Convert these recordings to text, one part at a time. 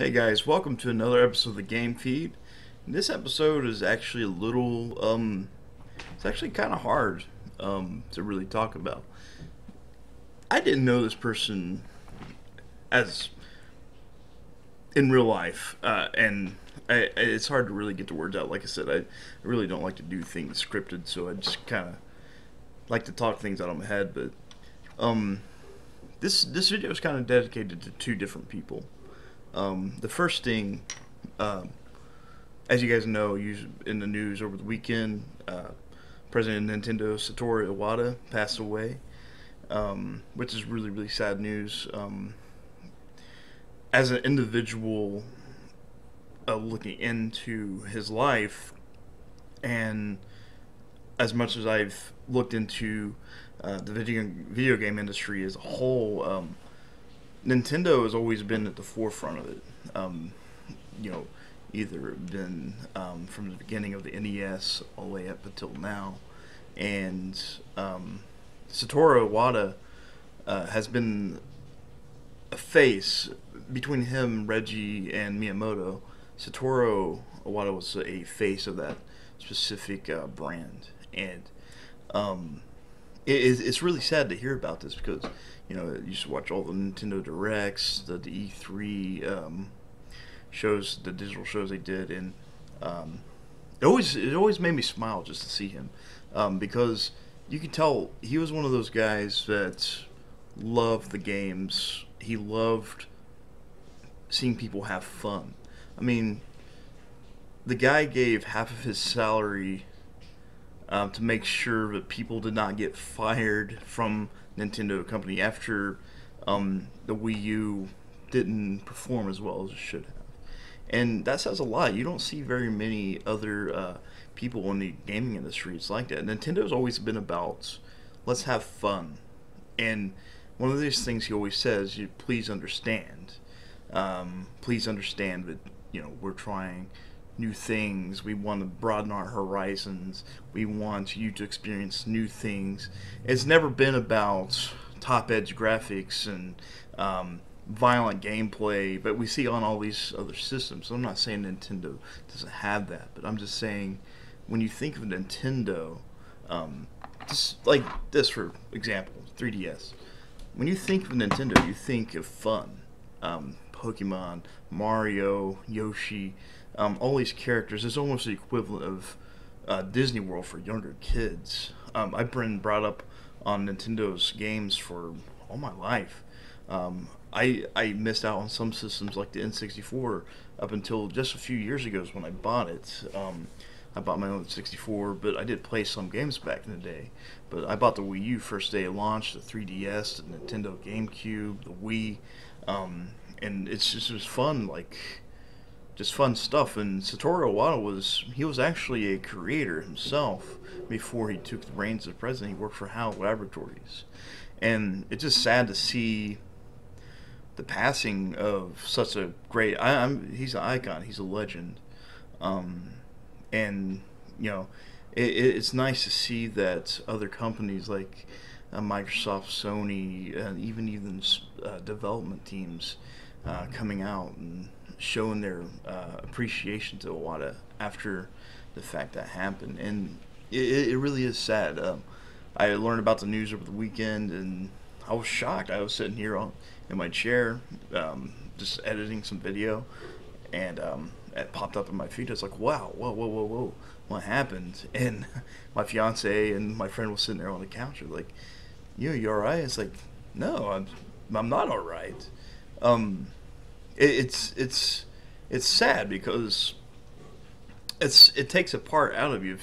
Hey guys, welcome to another episode of the Game Feed. This episode is actually a little, um, it's actually kind of hard, um, to really talk about. I didn't know this person as in real life, uh, and I, it's hard to really get the words out. Like I said, I, I really don't like to do things scripted, so I just kind of like to talk things out of my head. But um, this this video is kind of dedicated to two different people. Um, the first thing, um, as you guys know, in the news over the weekend, uh, President of Nintendo Satoru Iwata passed away, um, which is really really sad news. Um, as an individual, uh, looking into his life, and as much as I've looked into uh, the video video game industry as a whole um, Nintendo has always been at the forefront of it. Um, you know, either been um, from the beginning of the NES all the way up until now, and um, Satoru Iwata uh, has been a face between him, Reggie, and Miyamoto. Satoru Iwata was a face of that specific uh, brand, and um, it, it's really sad to hear about this because you know, you used to watch all the Nintendo Directs, the, the E3 um, shows, the digital shows they did, and um, it always it always made me smile just to see him um, because you can tell he was one of those guys that loved the games. He loved seeing people have fun. I mean, the guy gave half of his salary um, to make sure that people did not get fired from Nintendo company after um, the Wii U didn't perform as well as it should have. And that says a lot. You don't see very many other uh, people in the gaming industry. It's like that. Nintendo's always been about let's have fun. And one of these things he always says, you please understand. Um, please understand that you know we're trying new things. We want to broaden our horizons. We want you to experience new things. It's never been about top edge graphics and um, violent gameplay, but we see on all these other systems. So I'm not saying Nintendo doesn't have that, but I'm just saying when you think of Nintendo, um, just like this for example, 3DS. When you think of Nintendo, you think of fun. Um, Pokemon, Mario, Yoshi, um, all these characters is almost the equivalent of uh, Disney World for younger kids. Um, I've been brought up on Nintendo's games for all my life. Um, I I missed out on some systems like the N64 up until just a few years ago is when I bought it. Um, I bought my own 64, but I did play some games back in the day. But I bought the Wii U first day of launch, the 3DS, the Nintendo GameCube, the Wii, um, and it's just it was fun. Like just fun stuff. And Satoru Iwata was he was actually a creator himself before he took the reins as president. He worked for HAL Laboratories, and it's just sad to see the passing of such a great. I, am he's an icon. He's a legend, um, and you know, it, it's nice to see that other companies like uh, Microsoft, Sony, and even even uh, development teams uh, coming out and showing their uh, appreciation to Iwata after the fact that happened, and it, it really is sad. Um, I learned about the news over the weekend, and I was shocked. I was sitting here on in my chair, um, just editing some video, and um, it popped up in my feed. I was like, "Wow, whoa, whoa, whoa, whoa, what happened?" And my fiance and my friend was sitting there on the couch. They're like, "You, you all right?" It's like, "No, I'm, I'm not all right." Um, it, it's it's it's sad because it's it takes a part out of you.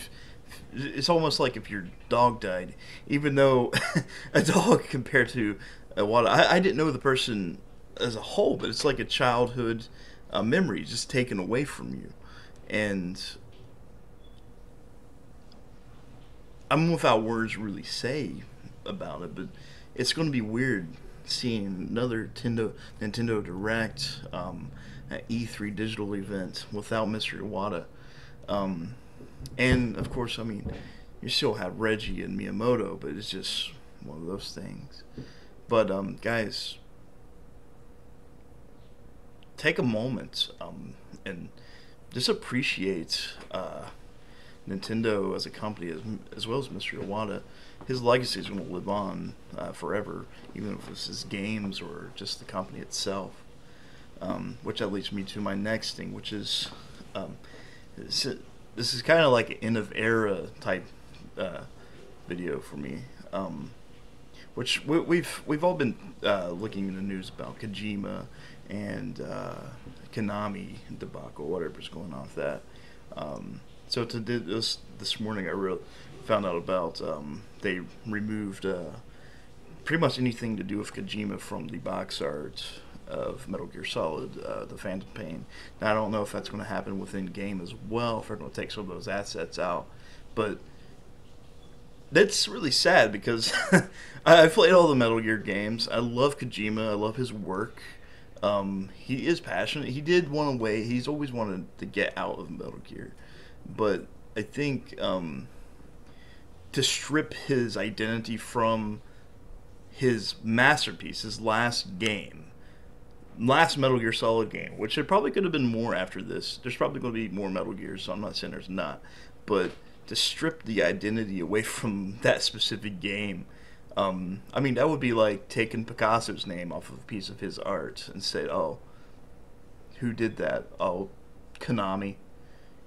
It's almost like if your dog died, even though a dog compared to Iwata. I, I didn't know the person as a whole, but it's like a childhood uh, memory just taken away from you, and I'm without words really say about it, but it's going to be weird seeing another Nintendo Nintendo Direct um, at E3 digital event without Mr. Iwata. Um, and of course, I mean, you still have Reggie and Miyamoto, but it's just one of those things. But um, guys, take a moment um, and just appreciate uh, Nintendo as a company, as, as well as Mr. Iwata. His legacy is going to live on uh, forever, even if it's his games or just the company itself. Um, which that leads me to my next thing, which is um, this, is kind of like an end of era type uh, video for me. Um, which we, we've we've all been uh, looking in the news about Kojima and uh, Konami debacle, whatever's going on with that. Um, so to this this morning, I re- found out about um, they removed uh, pretty much anything to do with Kojima from the box art of Metal Gear Solid, uh, the Phantom Pain. Now I don't know if that's going to happen within game as well, if they're going to take some of those assets out, but that's really sad because I've played all the Metal Gear games. I love Kojima. I love his work. Um, he is passionate. He did want to way. He's always wanted to get out of Metal Gear, but I think um, to strip his identity from his masterpiece, his last game, last Metal Gear Solid game, which there probably could have been more after this. There's probably going to be more Metal Gears, so I'm not saying there's not, but to strip the identity away from that specific game. Um, I mean, that would be like taking Picasso's name off of a piece of his art and say, "Oh, who did that? Oh, Konami.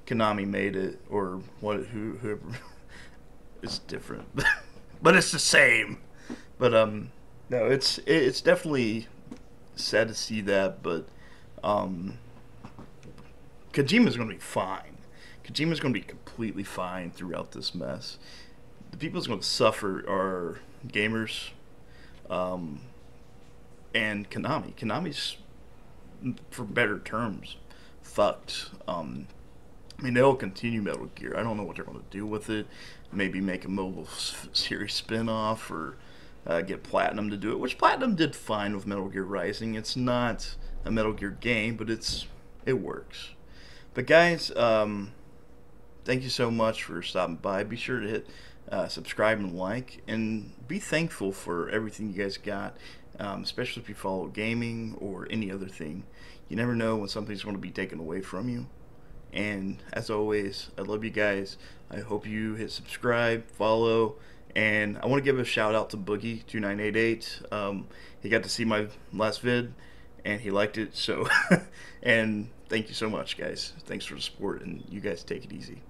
Konami made it, or what? Who? Whoever. it's different, but it's the same. But um, no, it's it's definitely sad to see that, but um, Kojima's going to be fine. Kojima's going to be completely fine throughout this mess. The people that's going to suffer are gamers, um, and Konami. Konami's, for better terms, fucked. Um, I mean, they'll continue Metal Gear. I don't know what they're going to do with it. Maybe make a mobile series spin-off or uh, get Platinum to do it, which Platinum did fine with Metal Gear Rising. It's not a Metal Gear game, but it's it works. But guys, um, thank you so much for stopping by. Be sure to hit uh, subscribe and like, and be thankful for everything you guys got, um, especially if you follow gaming or any other thing. You never know when something's going to be taken away from you. And as always, I love you guys. I hope you hit subscribe, follow, and I want to give a shout out to Boogie2988. Um, he got to see my last vid and he liked it. So, and thank you so much, guys. Thanks for the support, and you guys take it easy.